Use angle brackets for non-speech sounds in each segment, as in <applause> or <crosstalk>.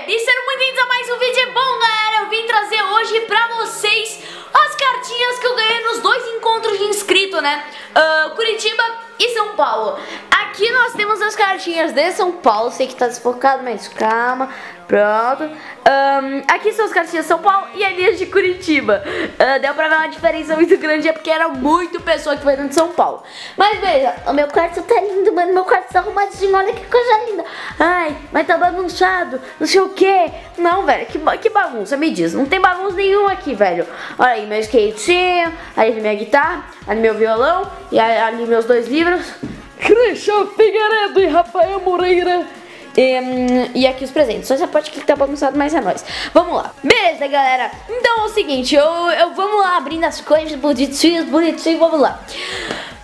bebês, sejam bem-vindos a mais um vídeo. Bom, galera, eu vim trazer hoje pra vocês as cartinhas que eu ganhei nos dois encontros de inscrito, né? Uh, Curitiba e São Paulo. Aqui nós temos as cartinhas de São Paulo, sei que tá desfocado, mas calma, pronto. Um, aqui são as cartinhas de São Paulo e ali as de Curitiba. Uh, deu pra ver uma diferença muito grande, é porque era muito pessoa que foi dentro de São Paulo. Mas veja, o meu quarto tá lindo, mano, meu quarto tá arrumadinho, olha que coisa linda. Ai, mas tá bagunçado, não sei o que. Não, velho, que, que bagunça, me diz. Não tem bagunça nenhuma aqui, velho. Olha aí, meu skatinho, aí minha guitarra, ali meu violão e ali meus dois livros. Christian Figueiredo e Rafael Moreira. E, aqui os presentes. Só essa parte aqui que tá bagunçado, mas é nóis. Vamos lá. Beleza, galera. Então é o seguinte, eu, eu vamos lá abrindo as coisas bonitinhas, bonitinho, vamos lá.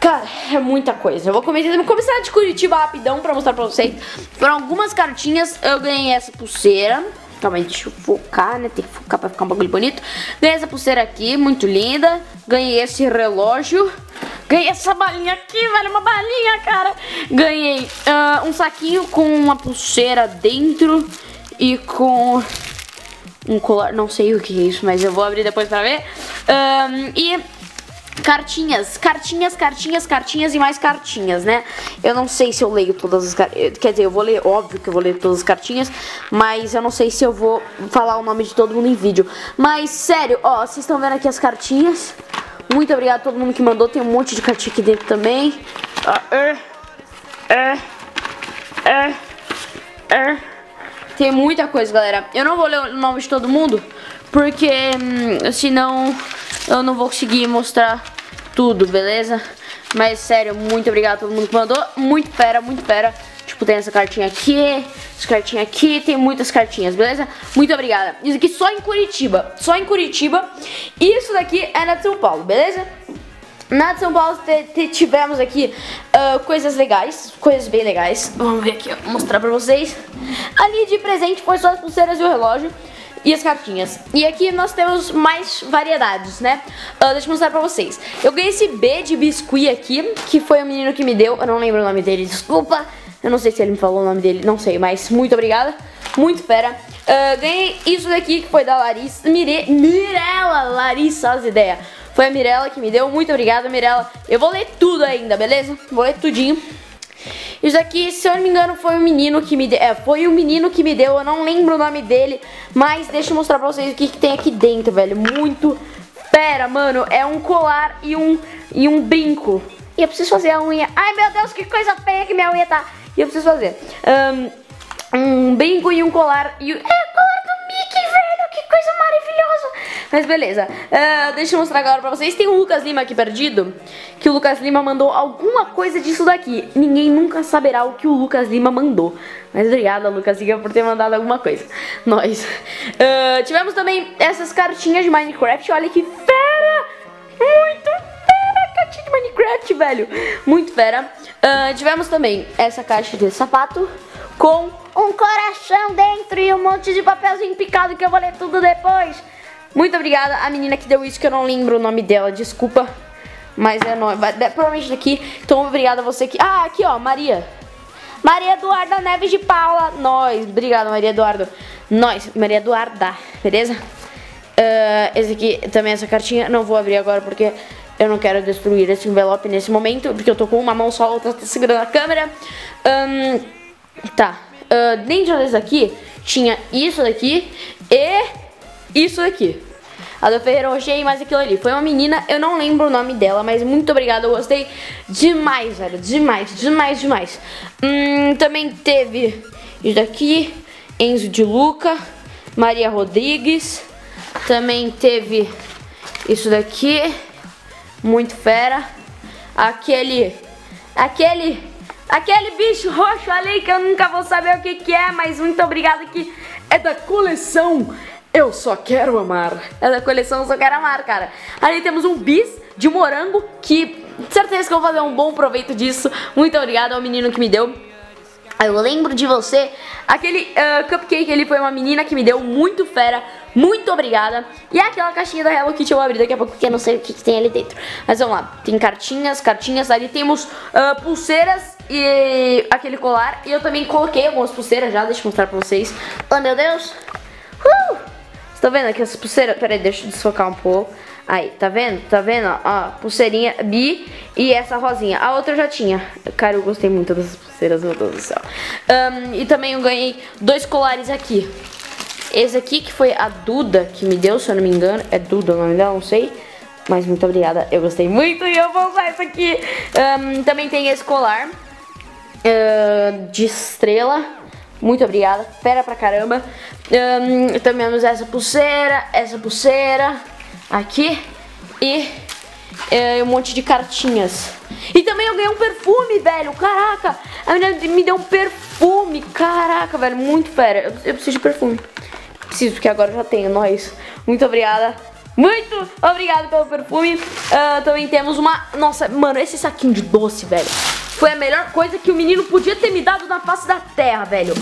Cara, é muita coisa. Eu vou começar, vou começar de Curitiba rapidão pra mostrar pra vocês. Foram algumas cartinhas. Eu ganhei essa pulseira. Calma aí, deixa eu focar, né? Tem que focar pra ficar um bagulho bonito. Ganhei essa pulseira aqui, muito linda. Ganhei esse relógio. Ganhei essa balinha aqui, velho, uma balinha, cara. Ganhei uh, um saquinho com uma pulseira dentro e com um colar, não sei o que é isso, mas eu vou abrir depois pra ver. Um, e cartinhas, cartinhas, cartinhas, cartinhas e mais cartinhas, né? Eu não sei se eu leio todas as cartinhas, quer dizer, eu vou ler, óbvio que eu vou ler todas as cartinhas, mas eu não sei se eu vou falar o nome de todo mundo em vídeo. Mas, sério, ó, vocês estão vendo aqui as cartinhas, muito obrigado a todo mundo que mandou. Tem um monte de cartinha aqui dentro também. Ah, é, é, é, é. Tem muita coisa, galera. Eu não vou ler o nome de todo mundo, porque hum, senão eu não vou conseguir mostrar tudo, beleza? Mas sério, muito obrigado a todo mundo que mandou. Muito fera, muito fera. Tipo, tem essa cartinha aqui, essa cartinha aqui, tem muitas cartinhas, beleza? Muito obrigada. Isso aqui só em Curitiba, só em Curitiba. E isso daqui é na de São Paulo, beleza? Na de São Paulo tivemos aqui uh, coisas legais, coisas bem legais. Vamos ver aqui, ó, mostrar pra vocês. Ali de presente foi só as pulseiras e o relógio e as cartinhas. E aqui nós temos mais variedades, né? Uh, deixa eu mostrar pra vocês. Eu ganhei esse B de biscuit aqui, que foi o menino que me deu. Eu não lembro o nome dele, desculpa. Eu não sei se ele me falou o nome dele, não sei, mas muito obrigada. Muito fera. Uh, ganhei isso daqui que foi da Larissa. Mire, Mirella, Larissa, as ideias. Foi a Mirella que me deu. Muito obrigada, Mirella. Eu vou ler tudo ainda, beleza? Vou ler tudinho. Isso aqui, se eu não me engano, foi o menino que me deu. É, foi o menino que me deu. Eu não lembro o nome dele. Mas deixa eu mostrar pra vocês o que, que tem aqui dentro, velho. Muito fera, mano. É um colar e um, e um brinco. E eu preciso fazer a unha. Ai, meu Deus, que coisa feia que minha unha tá. E eu preciso fazer um, um brinco e um colar. E, é, colar do Mickey, velho. Que coisa maravilhosa. Mas beleza. Uh, deixa eu mostrar agora pra vocês. Tem o Lucas Lima aqui perdido. Que o Lucas Lima mandou alguma coisa disso daqui. Ninguém nunca saberá o que o Lucas Lima mandou. Mas obrigada, Lucas Lima, por ter mandado alguma coisa. Nós. Uh, tivemos também essas cartinhas de Minecraft. Olha que fera. Muito fera. Cartinha de Minecraft, velho. Muito fera. Uh, tivemos também essa caixa de sapato com um coração dentro e um monte de papelzinho picado que eu vou ler tudo depois. Muito obrigada a menina que deu isso, que eu não lembro o nome dela, desculpa. Mas é nóis, provavelmente daqui. Então obrigada a você que... Ah, aqui ó, Maria. Maria Eduarda Neves de Paula. Nós, obrigada Maria Eduardo. Nós, Maria Eduarda, beleza? Uh, esse aqui, também essa cartinha, não vou abrir agora porque eu não quero destruir esse envelope nesse momento, porque eu tô com uma mão só, outra tá segurando a câmera. Um, tá. Uh, dentro desse aqui, tinha isso daqui e isso daqui. A do Ferreira Rocher e mais aquilo ali. Foi uma menina, eu não lembro o nome dela, mas muito obrigada, eu gostei demais, velho. Demais, demais, demais. Hum, também teve isso daqui, Enzo de Luca, Maria Rodrigues. Também teve isso daqui muito fera. Aquele, aquele, aquele bicho roxo ali que eu nunca vou saber o que que é, mas muito obrigada que é da coleção Eu Só Quero Amar. É da coleção Eu Só Quero Amar, cara. Ali temos um bis de morango que certeza que eu vou fazer um bom proveito disso. Muito obrigada ao menino que me deu. Eu lembro de você. Aquele uh, cupcake, ele foi uma menina que me deu muito fera. Muito obrigada. E aquela caixinha da Hello Kitty eu vou abrir daqui a pouco, porque eu não sei o que, que tem ali dentro. Mas vamos lá. Tem cartinhas, cartinhas. Ali temos uh, pulseiras e aquele colar. E eu também coloquei algumas pulseiras já. Deixa eu mostrar pra vocês. Oh, meu Deus. Uh! Estão vendo aqui as pulseiras? Pera aí, deixa eu desfocar um pouco. Aí, tá vendo? Tá vendo? Ó, pulseirinha bi e essa rosinha. A outra eu já tinha. Cara, eu gostei muito dessas pulseiras, meu Deus do céu. Um, e também eu ganhei dois colares aqui. Esse aqui que foi a Duda que me deu, se eu não me engano. É Duda o nome dela, não sei. Mas muito obrigada, eu gostei muito e eu vou usar isso aqui. Um, também tem esse colar uh, de estrela. Muito obrigada, fera pra caramba. Um, também temos essa pulseira, essa pulseira aqui e é, um monte de cartinhas. E também eu ganhei um perfume, velho. Caraca, a menina me deu um perfume. Caraca, velho, muito fera. Eu, eu preciso de perfume. Preciso, porque agora já tenho. Nós. Muito obrigada. Muito obrigada pelo perfume. Uh, também temos uma... Nossa, mano, esse saquinho de doce, velho. Foi a melhor coisa que o menino podia ter me dado na face da terra, velho.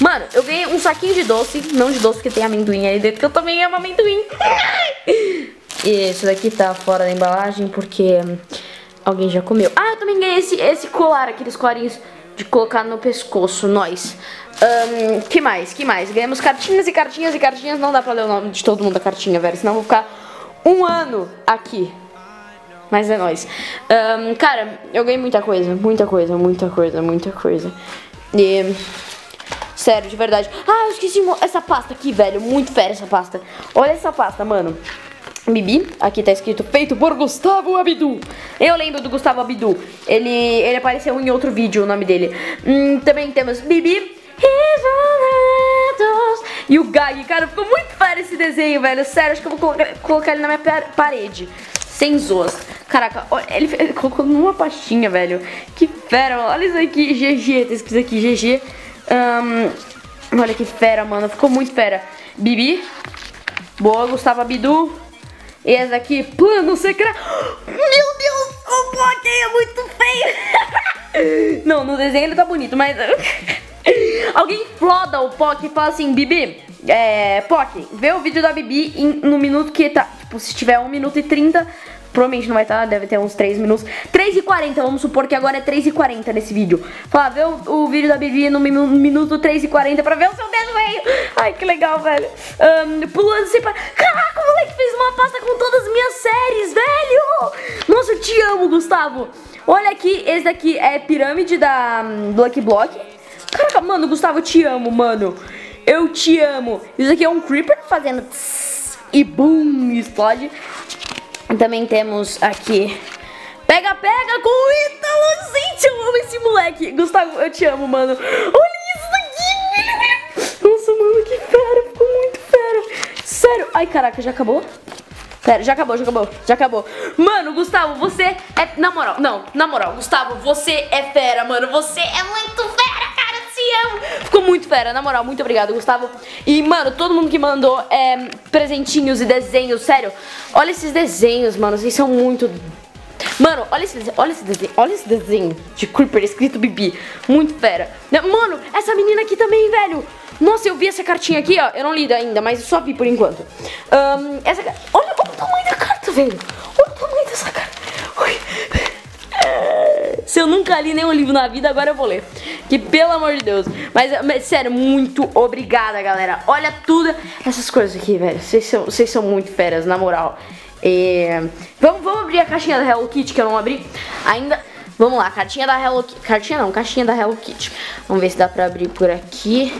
Mano, eu ganhei um saquinho de doce. Não de doce, porque tem amendoim aí dentro, que eu também amo amendoim. E esse daqui tá fora da embalagem, porque alguém já comeu. Ah, eu também ganhei esse, esse colar, aqueles colarinhos de colocar no pescoço, nós. Um, que mais, que mais? Ganhamos cartinhas e cartinhas e cartinhas. Não dá pra ler o nome de todo mundo da cartinha, velho. Senão eu vou ficar um ano aqui. Mas é nóis. Um, cara, eu ganhei muita coisa, muita coisa, muita coisa, muita coisa. E... Sério, de verdade. Ah, eu esqueci essa pasta aqui, velho. Muito fera essa pasta. Olha essa pasta, mano. Bibi, aqui tá escrito feito por Gustavo Abdu. Eu lembro do Gustavo Abdu. Ele, ele apareceu em outro vídeo, o nome dele. Hum, também temos Bibi. E o Gag, cara, ficou muito fera esse desenho, velho. Sério, acho que eu vou colocar, ele na minha parede. Sem zoas. Caraca, ele, colocou numa pastinha, velho. Que fera, olha isso aqui, GG, tá escrito aqui, GG. Um, olha que fera, mano. Ficou muito fera. Bibi. Boa, Gustavo Abidu. Esse aqui, plano secreto. Meu Deus, o Pock é muito feio. <laughs> Não, no desenho ele tá bonito, mas... <laughs> Alguém floda o Pock e fala assim, Bibi, é, Pock, vê o vídeo da Bibi no minuto que tá... Tipo, se tiver 1 minuto e 30 Provavelmente não vai estar, deve ter uns 3 minutos. 3 e 40, vamos supor que agora é 3 e 40 nesse vídeo. Fala, vê o, o vídeo da Bibi no minuto 3 e 40 pra ver o seu desenho. Ai, que legal, velho. Um, pulando sem parar. Caraca, o moleque fez uma pasta com todas as minhas séries, velho. Nossa, eu te amo, Gustavo. Olha aqui, esse daqui é pirâmide da um, Lucky Block. Caraca, mano, Gustavo, eu te amo, mano. Eu te amo. Isso aqui é um creeper fazendo tss, e boom, explode. Também temos aqui Pega, pega com o Ítalo, gente, eu amo esse moleque. Gustavo, eu te amo, mano. Olha isso daqui, Nossa, mano, que fera, ficou muito fera. Sério, ai caraca, já acabou? Pera, já acabou, já acabou, já acabou. Mano, Gustavo, você é, na moral, não, na moral Gustavo, você é fera, mano. Você é Ficou muito fera, na moral, muito obrigado, Gustavo E, mano, todo mundo que mandou é, presentinhos e desenhos, sério Olha esses desenhos, mano, vocês são muito Mano, olha esse, olha esse desenho, olha esse desenho de Creeper escrito Bibi. Muito fera. Mano, essa menina aqui também, velho. Nossa, eu vi essa cartinha aqui, ó. Eu não li ainda, mas só vi por enquanto. Um, essa, olha, olha o tamanho da carta, velho. Olha o tamanho dessa carta. Se eu nunca li nenhum livro na vida, agora eu vou ler. Que pelo amor de Deus. Mas, mas sério, muito obrigada, galera. Olha tudo essas coisas aqui, velho. Vocês são, são muito feras, na moral. É... Vamos, vamos abrir a caixinha da Hello Kitty que eu não abri ainda. Vamos lá, cartinha da Hello Kitty. Cartinha não, caixinha da Hello Kitty. Vamos ver se dá pra abrir por aqui.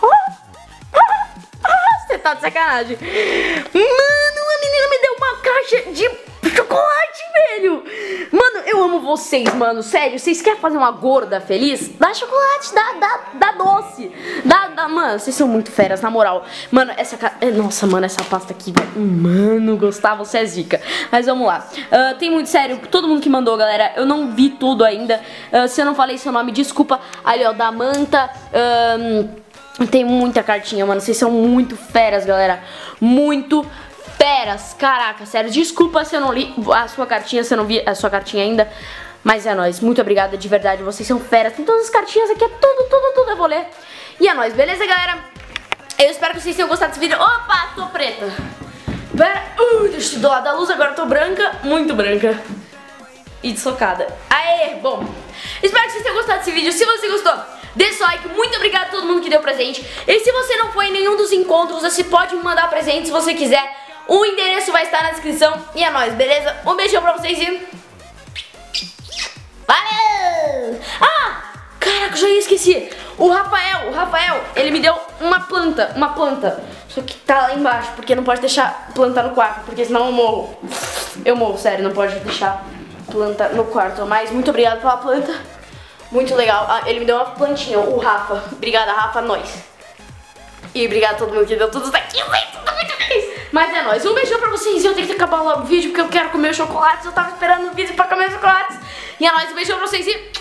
<laughs> Você tá de sacanagem. Mano, a menina me deu uma caixa de chocolate, velho. Eu amo vocês, mano. Sério, vocês querem fazer uma gorda feliz? Dá chocolate, dá, dá, dá doce. Dá, dá, mano, vocês são muito feras, na moral. Mano, essa... Nossa, mano, essa pasta aqui, velho. Mano, Gustavo, você é zica. Mas vamos lá. Uh, tem muito, sério, todo mundo que mandou, galera, eu não vi tudo ainda. Uh, se eu não falei seu nome, desculpa. Ali, ó, da Manta. Um, tem muita cartinha, mano. Vocês são muito feras, galera. Muito feras. Caraca, sério. Desculpa se eu não li a sua cartinha, se eu não vi a sua cartinha ainda. Mas é nóis, muito obrigada de verdade, vocês são feras. Tem todas as cartinhas aqui, é tudo, tudo, tudo eu vou ler. E é nóis, beleza, galera? Eu espero que vocês tenham gostado desse vídeo. Opa, tô preta. Pera, uh, deixa eu do lado da luz, agora eu tô branca, muito branca. E socada. Aê, bom. Espero que vocês tenham gostado desse vídeo. Se você gostou, dê seu like. Muito obrigado a todo mundo que deu presente. E se você não foi em nenhum dos encontros, você pode me mandar presente se você quiser. O endereço vai estar na descrição. E é nóis, beleza? Um beijão pra vocês e... Valeu! Ah! Caraca, já esqueci. O Rafael, o Rafael, ele me deu uma planta, uma planta. Só que tá lá embaixo, porque não pode deixar planta no quarto, porque senão eu morro. Eu morro, sério, não pode deixar planta no quarto. Mas muito obrigado pela planta. Muito legal. Ah, ele me deu uma plantinha, o Rafa. Obrigada, Rafa, nós. E obrigado a todo mundo que deu tudo isso daqui. Mas é nóis. Um beijão pra vocês. Eu tenho que acabar logo o vídeo porque eu quero comer chocolates. Eu tava esperando o vídeo pra comer chocolates. E é nóis. Um beijão pra vocês e...